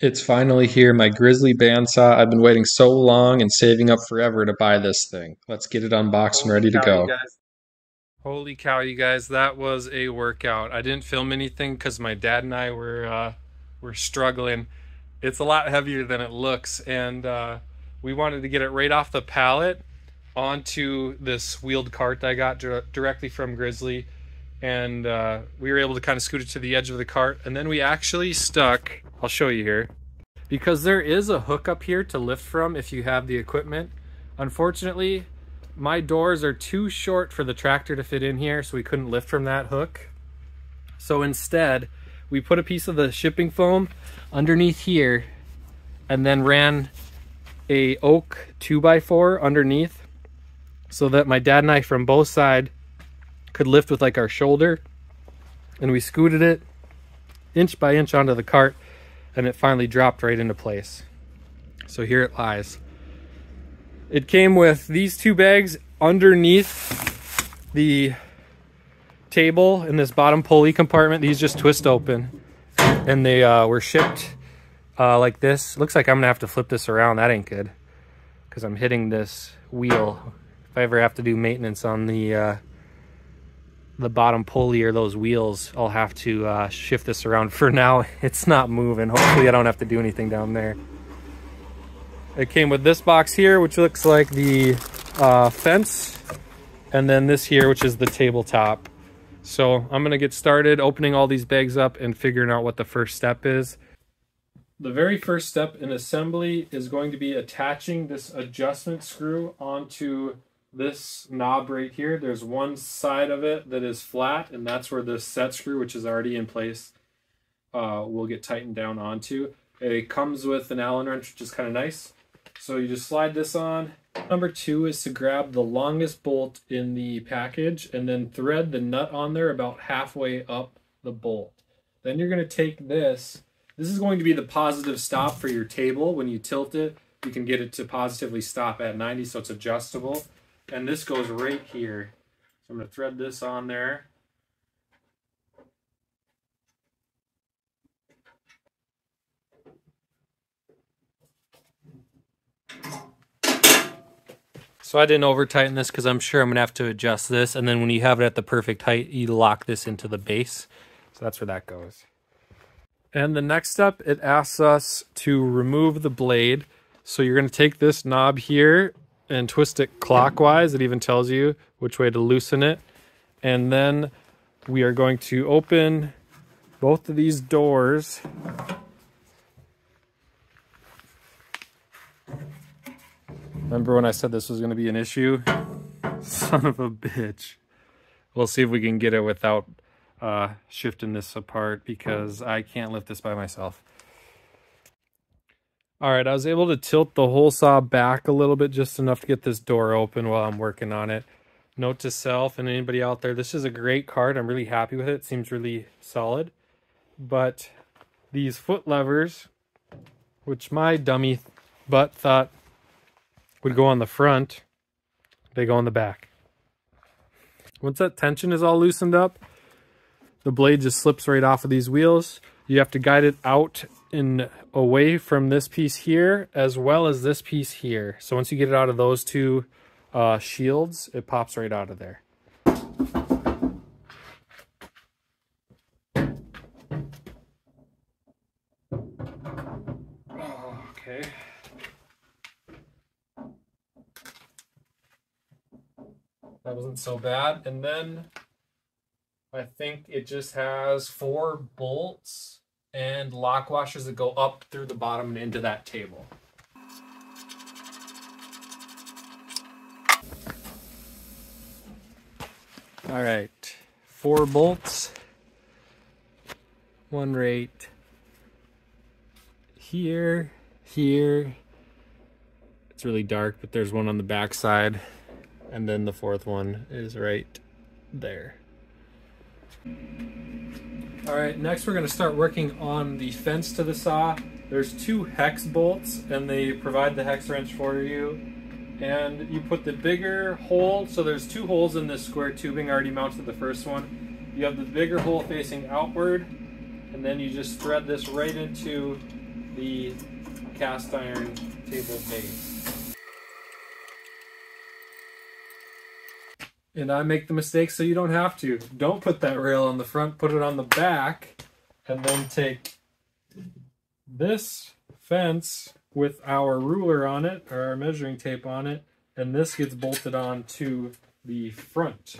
It's finally here, my Grizzly bandsaw. I've been waiting so long and saving up forever to buy this thing. Let's get it unboxed and ready to go. Holy cow, you guys, that was a workout. I didn't film anything because my dad and I were uh, were struggling. It's a lot heavier than it looks, and uh, we wanted to get it right off the pallet onto this wheeled cart I got directly from Grizzly and uh, we were able to kind of scoot it to the edge of the cart and then we actually stuck I'll show you here because there is a hook up here to lift from if you have the equipment. Unfortunately my doors are too short for the tractor to fit in here so we couldn't lift from that hook. So instead we put a piece of the shipping foam underneath here and then ran a oak 2x4 underneath so that my dad and I from both sides could lift with like our shoulder. And we scooted it inch by inch onto the cart and it finally dropped right into place. So here it lies. It came with these two bags underneath the table in this bottom pulley compartment. These just twist open and they uh, were shipped uh, like this. Looks like I'm gonna have to flip this around. That ain't good because I'm hitting this wheel. If I ever have to do maintenance on the uh, the bottom pulley or those wheels, I'll have to uh, shift this around. For now, it's not moving. Hopefully I don't have to do anything down there. It came with this box here, which looks like the uh, fence. And then this here, which is the tabletop. So I'm gonna get started opening all these bags up and figuring out what the first step is. The very first step in assembly is going to be attaching this adjustment screw onto this knob right here, there's one side of it that is flat, and that's where the set screw, which is already in place, uh, will get tightened down onto. It comes with an Allen wrench, which is kind of nice. So you just slide this on. Number two is to grab the longest bolt in the package and then thread the nut on there about halfway up the bolt. Then you're going to take this. This is going to be the positive stop for your table. When you tilt it, you can get it to positively stop at 90, so it's adjustable and this goes right here. So I'm going to thread this on there. So I didn't over tighten this because I'm sure I'm going to have to adjust this. And then when you have it at the perfect height, you lock this into the base. So that's where that goes. And the next step, it asks us to remove the blade. So you're going to take this knob here and twist it clockwise. It even tells you which way to loosen it. And then we are going to open both of these doors. Remember when I said this was going to be an issue? Son of a bitch. We'll see if we can get it without uh, shifting this apart because I can't lift this by myself. All right, I was able to tilt the whole saw back a little bit, just enough to get this door open while I'm working on it. Note to self and anybody out there, this is a great card. I'm really happy with it. It seems really solid. But these foot levers, which my dummy butt thought would go on the front, they go on the back. Once that tension is all loosened up, the blade just slips right off of these wheels. You have to guide it out and away from this piece here as well as this piece here. So once you get it out of those two uh, shields, it pops right out of there. Okay. That wasn't so bad. And then I think it just has four bolts and lock washers that go up through the bottom and into that table. All right, four bolts, one right here, here. It's really dark, but there's one on the back side, and then the fourth one is right there. All right, next we're gonna start working on the fence to the saw. There's two hex bolts and they provide the hex wrench for you. And you put the bigger hole, so there's two holes in this square tubing already mounted the first one. You have the bigger hole facing outward and then you just thread this right into the cast iron table base. And I make the mistake so you don't have to. Don't put that rail on the front, put it on the back, and then take this fence with our ruler on it, or our measuring tape on it, and this gets bolted on to the front.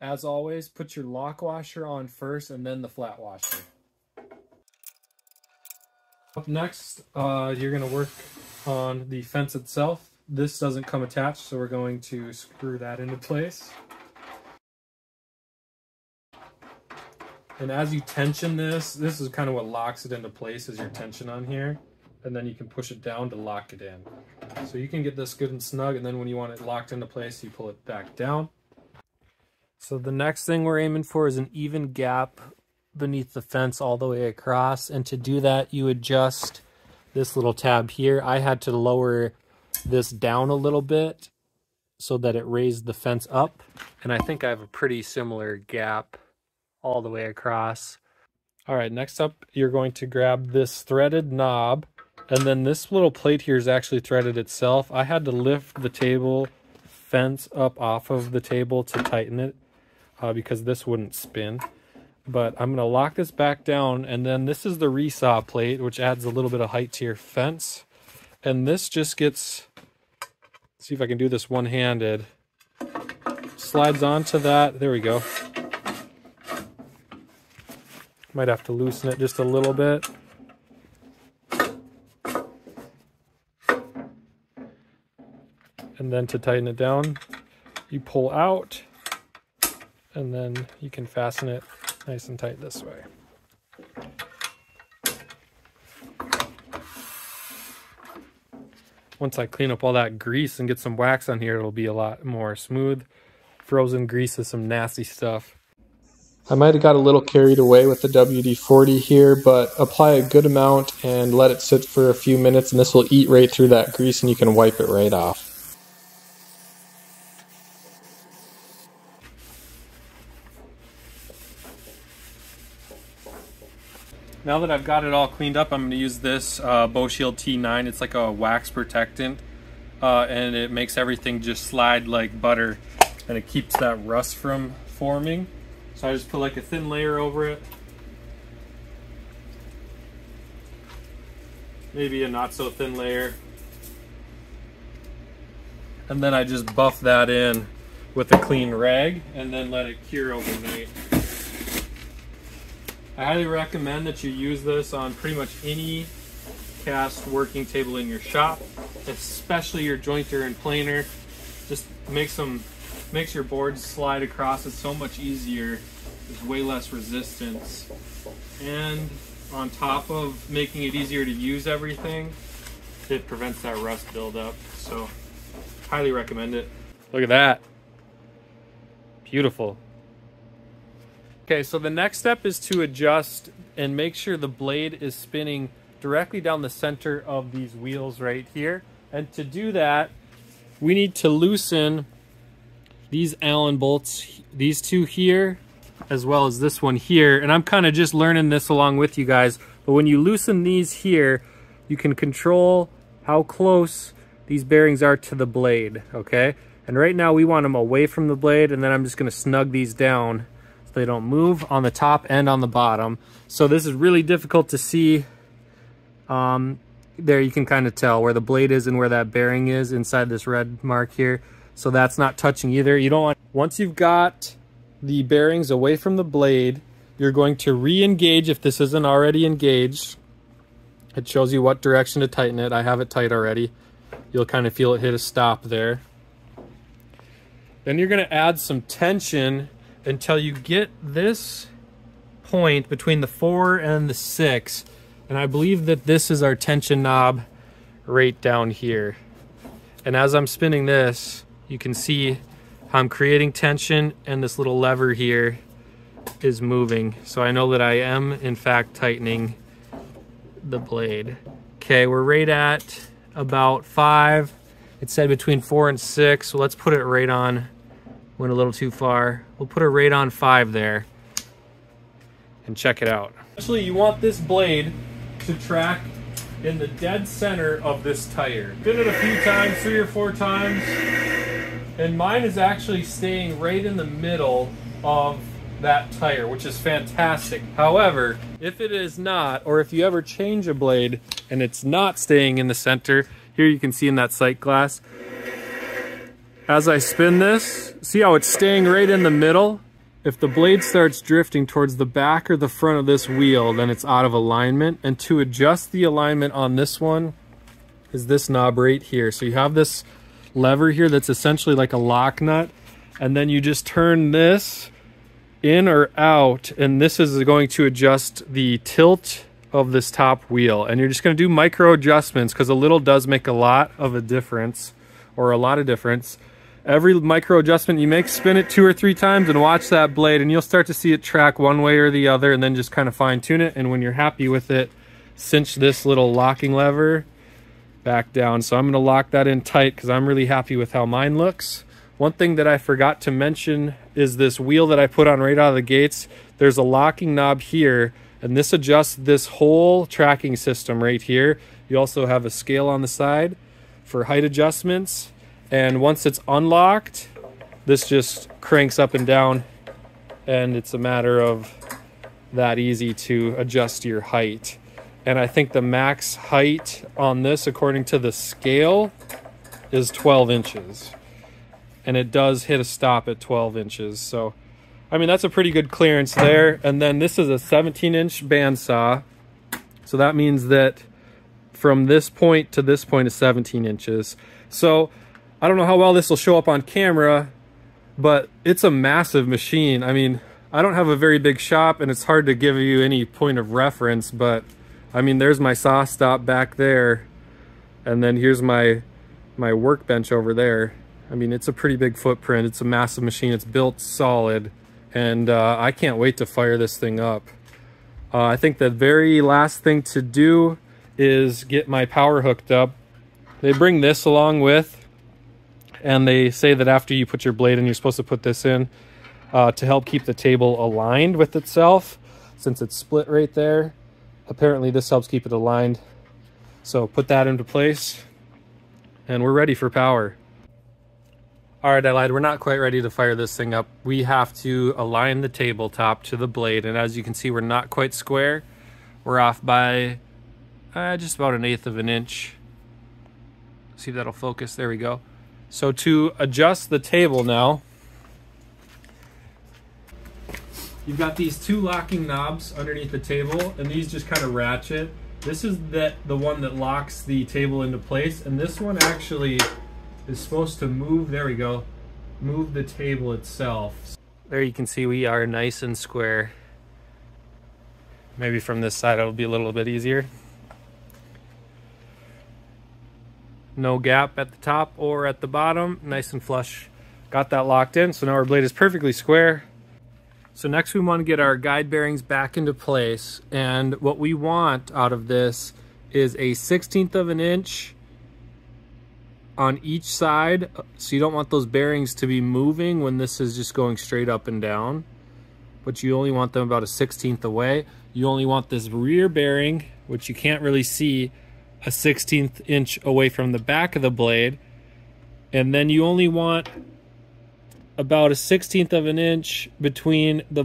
As always, put your lock washer on first and then the flat washer. Up next, uh, you're going to work on the fence itself. This doesn't come attached, so we're going to screw that into place. And as you tension this, this is kind of what locks it into place is your tension on here. And then you can push it down to lock it in. So you can get this good and snug, and then when you want it locked into place, you pull it back down. So the next thing we're aiming for is an even gap beneath the fence all the way across. And to do that, you adjust this little tab here. I had to lower this down a little bit so that it raised the fence up. And I think I have a pretty similar gap all the way across. All right, next up, you're going to grab this threaded knob. And then this little plate here is actually threaded itself. I had to lift the table fence up off of the table to tighten it uh, because this wouldn't spin. But I'm going to lock this back down and then this is the resaw plate which adds a little bit of height to your fence. And this just gets, see if I can do this one-handed, slides onto that, there we go. Might have to loosen it just a little bit. And then to tighten it down, you pull out and then you can fasten it nice and tight this way. Once I clean up all that grease and get some wax on here, it'll be a lot more smooth. Frozen grease is some nasty stuff. I might have got a little carried away with the WD-40 here, but apply a good amount and let it sit for a few minutes and this will eat right through that grease and you can wipe it right off. Now that I've got it all cleaned up, I'm going to use this uh, Shield T9. It's like a wax protectant, uh, and it makes everything just slide like butter, and it keeps that rust from forming. So I just put like a thin layer over it. Maybe a not so thin layer. And then I just buff that in with a clean rag and then let it cure overnight. I highly recommend that you use this on pretty much any cast working table in your shop, especially your jointer and planer. Just makes them makes your boards slide across it so much easier. There's way less resistance. And on top of making it easier to use everything, it prevents that rust buildup. So highly recommend it. Look at that. Beautiful. Okay, so the next step is to adjust and make sure the blade is spinning directly down the center of these wheels right here. And to do that, we need to loosen these Allen bolts, these two here, as well as this one here. And I'm kind of just learning this along with you guys. But when you loosen these here, you can control how close these bearings are to the blade, okay? And right now we want them away from the blade, and then I'm just gonna snug these down they don't move on the top and on the bottom. So this is really difficult to see. Um, there you can kind of tell where the blade is and where that bearing is inside this red mark here. So that's not touching either. You don't want, once you've got the bearings away from the blade, you're going to re-engage if this isn't already engaged. It shows you what direction to tighten it. I have it tight already. You'll kind of feel it hit a stop there. Then you're going to add some tension until you get this point between the four and the six. And I believe that this is our tension knob right down here. And as I'm spinning this, you can see how I'm creating tension and this little lever here is moving. So I know that I am in fact tightening the blade. Okay, we're right at about five. It said between four and six, so let's put it right on Went a little too far. We'll put a rate on 5 there and check it out. Actually, you want this blade to track in the dead center of this tire. Did it a few times, three or four times, and mine is actually staying right in the middle of that tire, which is fantastic. However, if it is not, or if you ever change a blade and it's not staying in the center, here you can see in that sight glass, as I spin this, see how it's staying right in the middle? If the blade starts drifting towards the back or the front of this wheel, then it's out of alignment. And to adjust the alignment on this one is this knob right here. So you have this lever here that's essentially like a lock nut. And then you just turn this in or out. And this is going to adjust the tilt of this top wheel. And you're just gonna do micro adjustments because a little does make a lot of a difference or a lot of difference every micro adjustment you make, spin it two or three times and watch that blade and you'll start to see it track one way or the other and then just kind of fine tune it. And when you're happy with it, cinch this little locking lever back down. So I'm gonna lock that in tight because I'm really happy with how mine looks. One thing that I forgot to mention is this wheel that I put on right out of the gates. There's a locking knob here and this adjusts this whole tracking system right here. You also have a scale on the side for height adjustments and once it's unlocked, this just cranks up and down and it's a matter of that easy to adjust your height. And I think the max height on this, according to the scale, is 12 inches. And it does hit a stop at 12 inches. So, I mean, that's a pretty good clearance there. And then this is a 17 inch bandsaw. So that means that from this point to this point is 17 inches. So I don't know how well this will show up on camera, but it's a massive machine. I mean, I don't have a very big shop and it's hard to give you any point of reference, but I mean, there's my SawStop back there. And then here's my, my workbench over there. I mean, it's a pretty big footprint. It's a massive machine. It's built solid. And uh, I can't wait to fire this thing up. Uh, I think the very last thing to do is get my power hooked up. They bring this along with and they say that after you put your blade in, you're supposed to put this in uh, to help keep the table aligned with itself since it's split right there. Apparently this helps keep it aligned. So put that into place and we're ready for power. All right, I lied. We're not quite ready to fire this thing up. We have to align the tabletop to the blade. And as you can see, we're not quite square. We're off by uh, just about an eighth of an inch. See if that'll focus. There we go. So to adjust the table now, you've got these two locking knobs underneath the table and these just kind of ratchet. This is that the one that locks the table into place and this one actually is supposed to move, there we go, move the table itself. There you can see we are nice and square. Maybe from this side it'll be a little bit easier. No gap at the top or at the bottom, nice and flush. Got that locked in, so now our blade is perfectly square. So next we want to get our guide bearings back into place, and what we want out of this is a 16th of an inch on each side, so you don't want those bearings to be moving when this is just going straight up and down, but you only want them about a 16th away. You only want this rear bearing, which you can't really see, a 16th inch away from the back of the blade. And then you only want about a 16th of an inch between the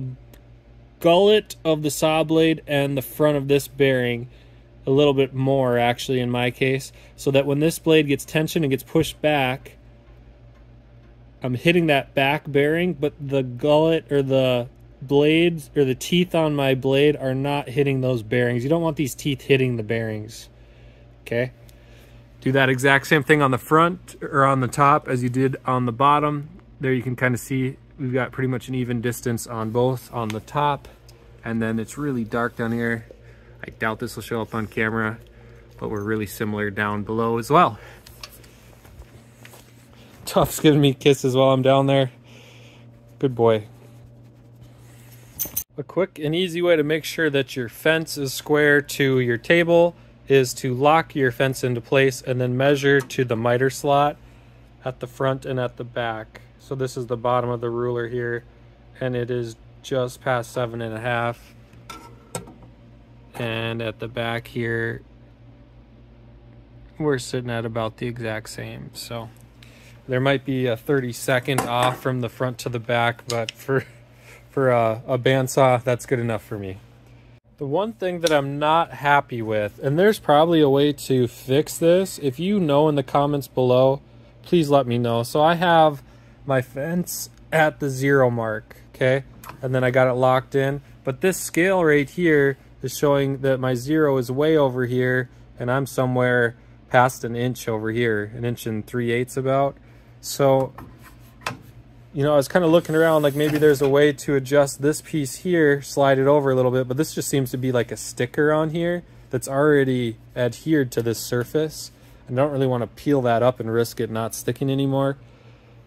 gullet of the saw blade and the front of this bearing. A little bit more, actually, in my case. So that when this blade gets tension and gets pushed back, I'm hitting that back bearing, but the gullet or the blades or the teeth on my blade are not hitting those bearings. You don't want these teeth hitting the bearings okay? Do that exact same thing on the front or on the top as you did on the bottom. There you can kind of see we've got pretty much an even distance on both on the top. And then it's really dark down here. I doubt this will show up on camera, but we're really similar down below as well. Tuff's giving me kisses while I'm down there. Good boy. A quick and easy way to make sure that your fence is square to your table is to lock your fence into place and then measure to the miter slot at the front and at the back. So this is the bottom of the ruler here and it is just past seven and a half. and at the back here, we're sitting at about the exact same. So there might be a 30 second off from the front to the back, but for for a, a bandsaw, that's good enough for me. The one thing that I'm not happy with, and there's probably a way to fix this. If you know in the comments below, please let me know. So I have my fence at the zero mark, okay? And then I got it locked in. But this scale right here is showing that my zero is way over here and I'm somewhere past an inch over here, an inch and three eighths about. So you know, I was kind of looking around like maybe there's a way to adjust this piece here, slide it over a little bit, but this just seems to be like a sticker on here that's already adhered to this surface. I don't really want to peel that up and risk it not sticking anymore.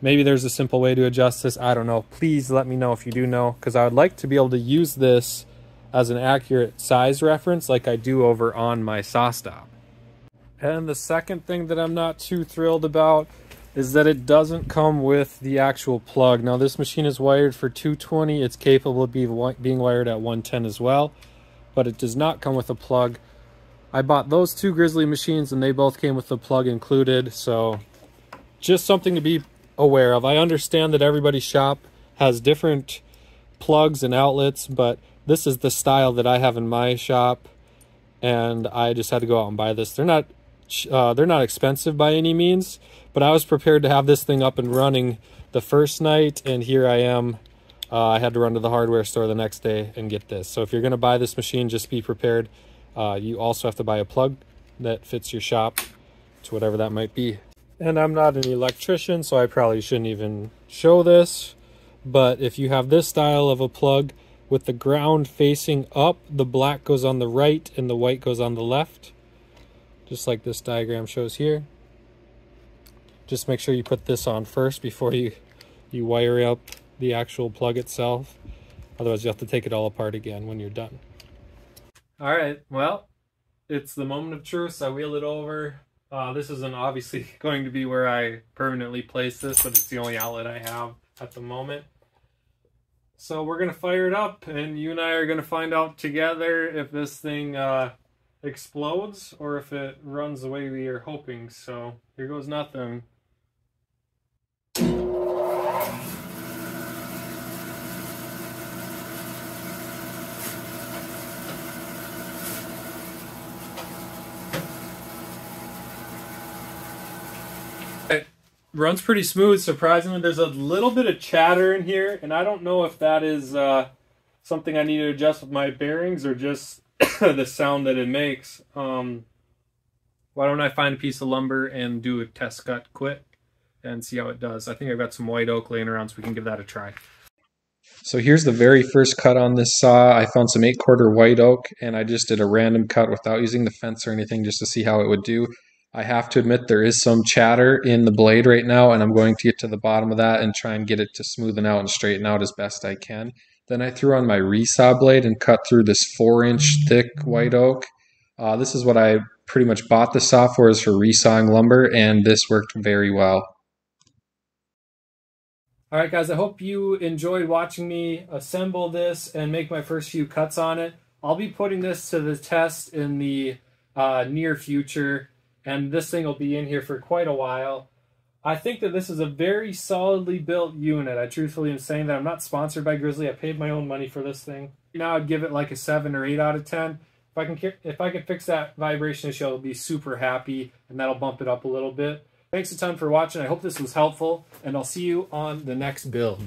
Maybe there's a simple way to adjust this. I don't know. Please let me know if you do know, because I would like to be able to use this as an accurate size reference like I do over on my SawStop. And the second thing that I'm not too thrilled about is that it doesn't come with the actual plug. Now this machine is wired for 220. It's capable of being wired at 110 as well, but it does not come with a plug. I bought those two Grizzly machines and they both came with the plug included. So just something to be aware of. I understand that everybody's shop has different plugs and outlets, but this is the style that I have in my shop. And I just had to go out and buy this. They're not uh, they're not expensive by any means, but I was prepared to have this thing up and running the first night, and here I am. Uh, I had to run to the hardware store the next day and get this. So if you're going to buy this machine, just be prepared. Uh, you also have to buy a plug that fits your shop to whatever that might be. And I'm not an electrician, so I probably shouldn't even show this. But if you have this style of a plug with the ground facing up, the black goes on the right and the white goes on the left just like this diagram shows here. Just make sure you put this on first before you, you wire up the actual plug itself. Otherwise, you have to take it all apart again when you're done. All right, well, it's the moment of truth. I wheel it over. Uh, this isn't obviously going to be where I permanently place this, but it's the only outlet I have at the moment. So we're going to fire it up, and you and I are going to find out together if this thing uh, explodes or if it runs the way we are hoping. So here goes nothing. It runs pretty smooth, surprisingly. There's a little bit of chatter in here, and I don't know if that is uh, something I need to adjust with my bearings or just the sound that it makes. Um, why don't I find a piece of lumber and do a test cut quick and see how it does? I think I've got some white oak laying around so we can give that a try. So here's the very first cut on this saw. I found some 8 quarter white oak and I just did a random cut without using the fence or anything just to see how it would do. I have to admit there is some chatter in the blade right now and I'm going to get to the bottom of that and try and get it to smoothen out and straighten out as best I can. Then I threw on my resaw blade and cut through this four inch thick white oak. Uh, this is what I pretty much bought the software is for resawing lumber, and this worked very well. All right, guys, I hope you enjoyed watching me assemble this and make my first few cuts on it. I'll be putting this to the test in the uh, near future, and this thing will be in here for quite a while. I think that this is a very solidly built unit. I truthfully am saying that I'm not sponsored by Grizzly. I paid my own money for this thing. Now I'd give it like a seven or eight out of ten. If I can if I can fix that vibration issue, I'll be super happy, and that'll bump it up a little bit. Thanks a ton for watching. I hope this was helpful, and I'll see you on the next build.